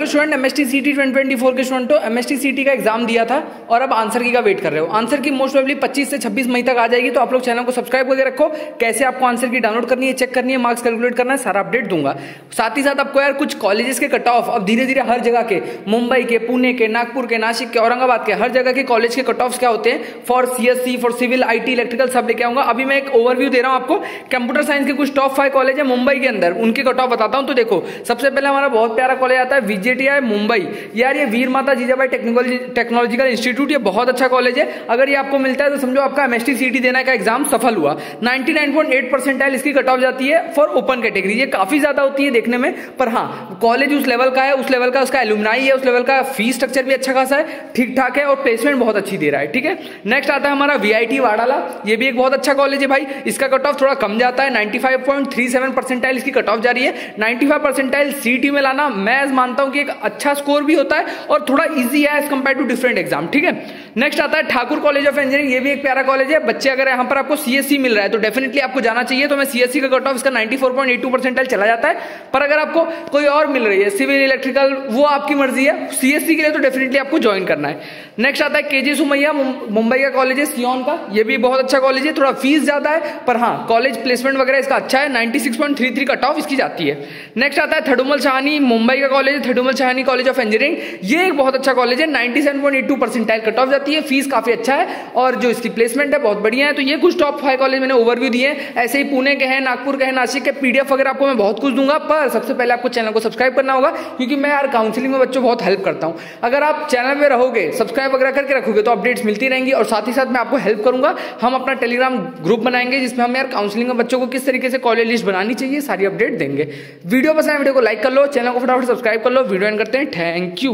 Student M S T C T twenty four के student तो M S T C T का exam दिया था और अब आंसर की का वेट कर रहे हो। आंसर की मोस्ट प्रोबेबली 25 से 26 मई तक आ जाएगी तो आप लोग चैनल को सब्सक्राइब करके रखो। कैसे आपको आंसर की डाउनलोड करनी है चेक करनी है मार्क्स कैलकुलेट करना है, सारा अपडेट दूँगा। साथ ही साथ आपको यार कुछ कॉलेजेस के कट ऑफ़ अब धीरे धीरे हर जगह के, मुंबई के, पुणे के, नागपुर के, नासिक के, औरंगाबाद के, हर जगह के कॉलेज के कट ऑफ़ क्या होते हैं? For C for civil I T electrical सब लेके आऊँगा। अभी मैं एक ओवरव्यू दे रहा हूँ आपको। कंप्यूटर साइंस के कुछ टॉप फाइव कॉलेज है मुंबई के अंदर। उनके कट ऑफ़ बताता हूँ। तो देखो, सबसे पहले हमारा बहुत प्यारा कॉलेज आता है विजेटीआई मुंबई। यार ये वीर माता जीजाबाई टेक्निकल टेक्नोलॉजिकल इंस्टीट्यूट, ये बहुत अच्छा कॉलेज है। अगर ये आपको मिलता है तो समझो आपका एमएसटी सीटी देने का एग्ज़ाम सफल हुआ। 99.8 परसेंटाइल इसकी कट ऑफ़ जाती है फॉर ओपन कैटेगरी ये काफ़ी ज़्यादा होती है देखने में, पर हाँ कॉलेज उस लेवल का है, उस लेवल का उसका एलुमनाई है, उस लेवल का फ़ीस स्ट्रक्चर भी अच्छा खासा है ठीक ठाक है और प्लेसमेंट बहुत अच्छी दे रहा है, ठीक है? नेक्स्ट आता है हमारा वीआईटी वाडाला। ये भी एक बहुत अच्छा कॉलेज है भाई। इसका कट ऑफ़ थोड़ा कम जाता है। 95.37 परसेंटाइल इसकी कट ऑफ़ जा रही है 95 परसेंटाइल सीटी में लाना, मैं मानता हूँ कि एक अच्छा स्कोर भी होता है और थोड़ा इजी है as compare to different exam ठीक है? नेक्स्ट आता है ठाकुर कॉलेज ऑफ़ इंजीनियरिंग ये भी एक प्यारा कॉलेज है। बच्चे अगर यहाँ पर आपको सीएससी मिल रहा है तो डेफिनेटली आपको जाना चाहिए। तो मैं सीएससी का कट ऑफ़ इसका 94.82 परसेंटाइल चला जाता है। पर अगर आपको कोई और मिल रही है सिविल इलेक्ट्रिकल वो आपकी मर्ज़ी है। सीएससी के लिए तो डेफिनेटली आपको ज्वाइन करना है। नेक्स्ट आता है केजे सुमैया मुंबई का कॉलेज है सियोन का। ये भी बहुत अच्छा कॉलेज है। थोड़ा फ़ीस ज़्यादा है, पर हाँ कॉलेज प्लेसमेंट वगैरह इसका अच्छा है। 96.33 कट ऑफ़ इसकी जाती है। नेक्स्ट आता है थडुमल शाहनी मुंबई का कॉलेज है Thadomal Shahani college of engineering ये एक बहुत अच्छा कॉलेज है 97.82 परसेंटाइल कट ऑफ़ जाती है फ़ीस काफ़ी अच्छा है, और जो इसकी प्लेसमेंट है, बहुत बढ़िया है। तो ये कुछ टॉप फाइव कॉलेज मैंने ओवरव्यू दिए ऐसे ही पुणे के हैं, नागपुर के हैं, नासिक के पीडीएफ वगैरह आपको मैं बहुत कुछ दूँगा, पर सबसे पहले आपको चैनल को सब्सक्राइब करना होगा, क्योंकि मैं यार काउंसिलिंग में बच्चों बहुत हेल्प करता हूँ। अगर आप चैनल में रहोगे सब्सक्राइब वगैरह करके रखोगे तो अपडेट्स मिलती रहेंगी, और साथ ही साथ मैं आपको हेल्प करूँगा, हम अपना टेलीग्राम ग्रुप बनाएँगे, जिसमें हम यार काउंसलिंग में बच्चों को किस तरीके से कॉलेज लिस्ट बनानी चाहिए, सारी अपडेट देंगे। वीडियो पसंद है वीडियो को लाइक कर लो चैनल को फटाफट सब्सक्राइब कर लो वीडियो एंड करते हैं। Thank you